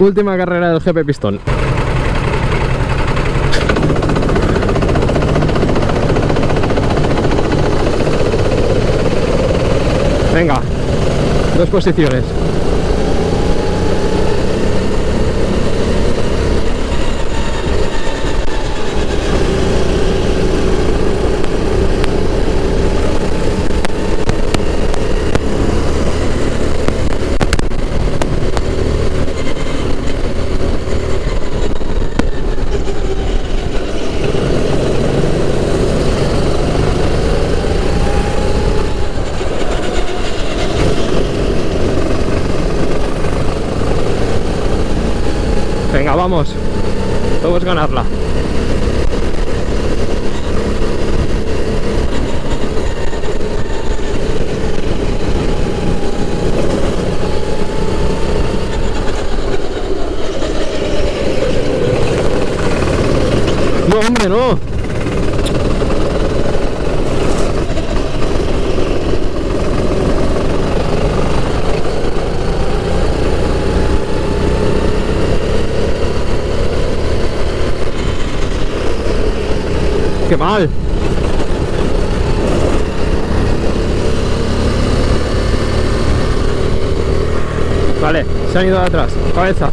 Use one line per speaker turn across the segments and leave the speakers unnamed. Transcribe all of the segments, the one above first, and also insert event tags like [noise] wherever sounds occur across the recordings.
Última carrera del GP Pistón. Venga, dos posiciones. Venga, vamos. Todo es ganarla. No, hombre, no. ¡Qué mal! Vale, se han ido de atrás. Cabeza.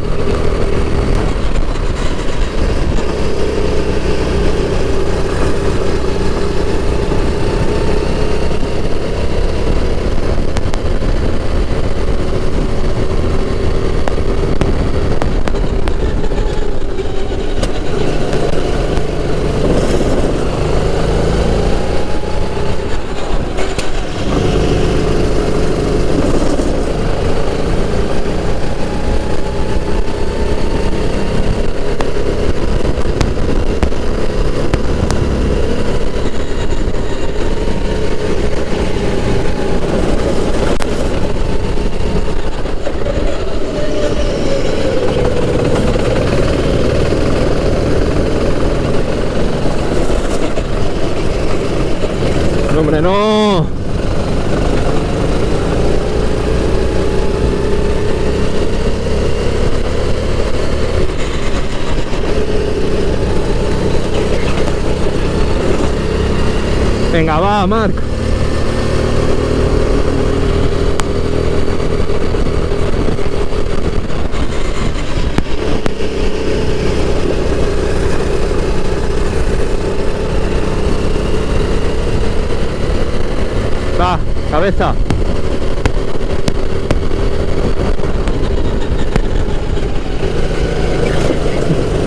No, hombre, no. Venga, va, Marc. Va, cabeza. [laughs]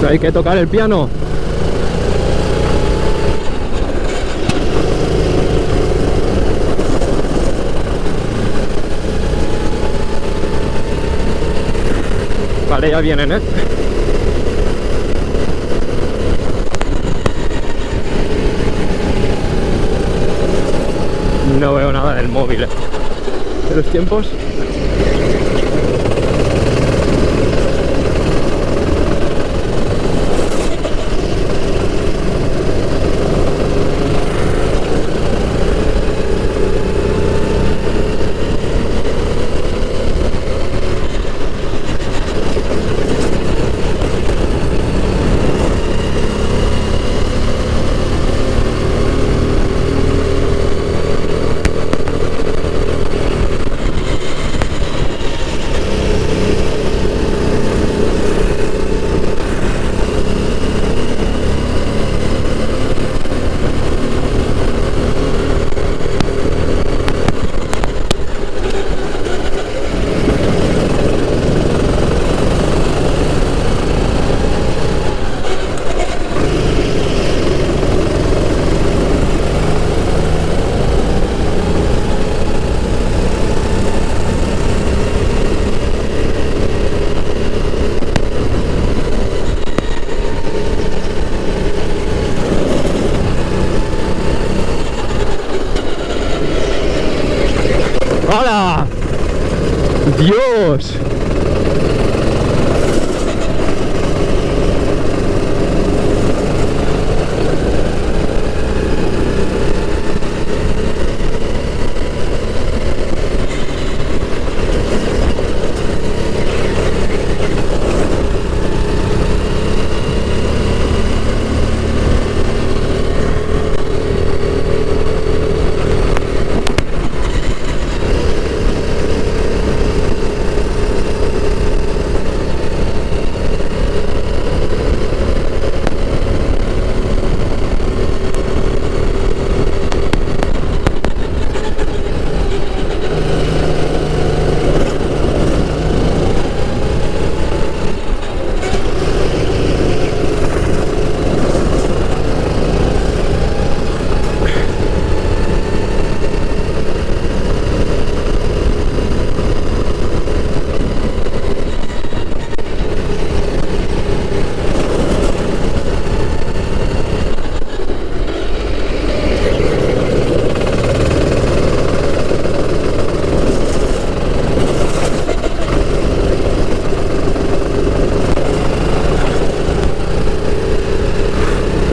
Hay que tocar el piano. Ya vienen, ¿eh? No veo nada del móvil. ¿De los tiempos?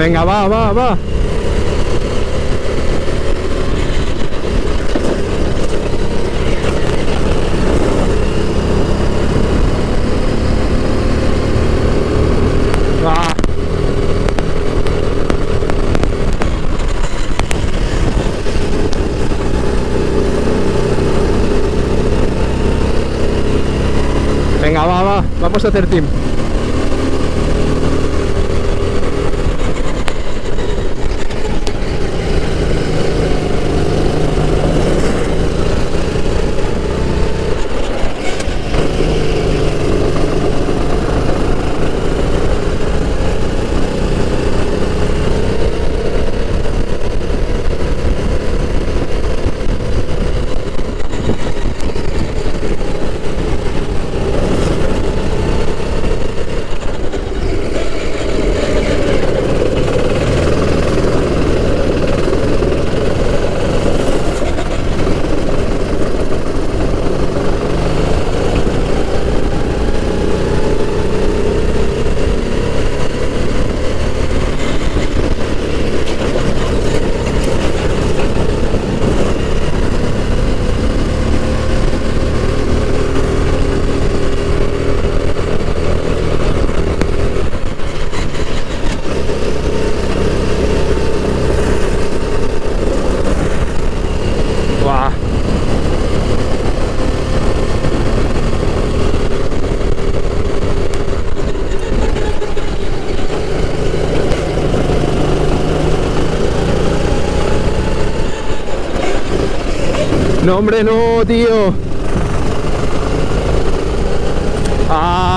Venga, va, va, va. Venga, va, va. Vamos a hacer team. No, hombre, no, tío. Ah.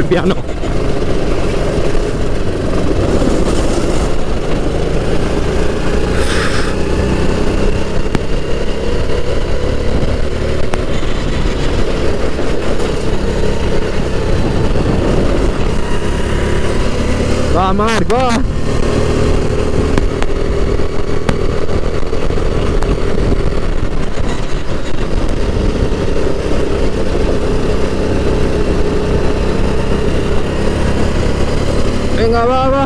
Toca el piano. Va, nga baba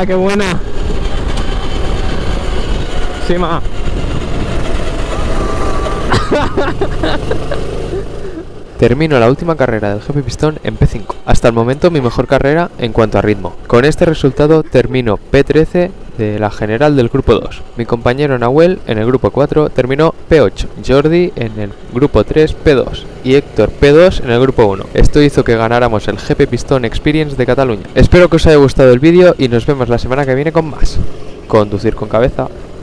¡Guau, qué buena! Sí, ma. [laughs]
Termino la última carrera del GP Pistón en P5. Hasta el momento mi mejor carrera en cuanto a ritmo. Con este resultado termino P13 de la general del grupo 2. Mi compañero Nahuel en el grupo 4 terminó P8, Jordi en el grupo 3 P2 y Héctor P2 en el grupo 1. Esto hizo que ganáramos el GP Pistón Experience de Cataluña. Espero que os haya gustado el vídeo y nos vemos la semana que viene con más. Conducir con cabeza.